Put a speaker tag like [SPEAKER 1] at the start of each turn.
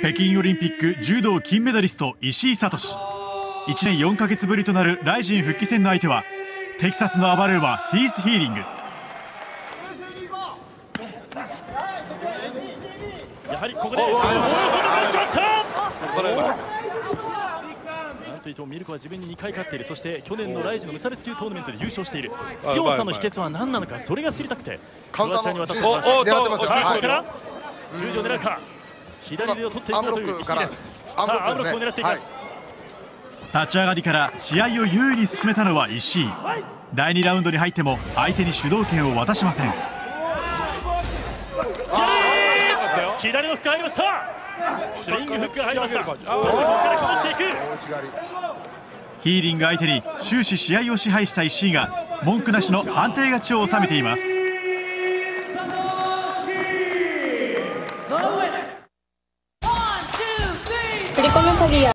[SPEAKER 1] 北京オリンピック柔道金メダリスト石井聡。1年4ヶ月ぶりとなるライジン復帰戦の相手はテキサスの暴れ馬ヒース・ヒーリング。
[SPEAKER 2] やはりここでボールから決まった。なんといってもミルコは自分に2回勝っている。そして去年のライジの無差別級トーナメントで優勝している。強さの秘訣は何なのかそれが知りたくて。クロアチアに渡ってきました左腕を取っていくかという石井です。さあアームロックを狙っていきます。
[SPEAKER 1] 立ち上がりから試合を優位に進めたのは石井。第2ラウンドに入っても相手に主導権を渡しません。
[SPEAKER 2] 左。のフック入りました。スイングフックが入りました。そしてここから崩していく。
[SPEAKER 1] ヒーリング相手に終始試合を支配した石井が文句なしの判定勝ちを収めています
[SPEAKER 3] 振り込め詐欺や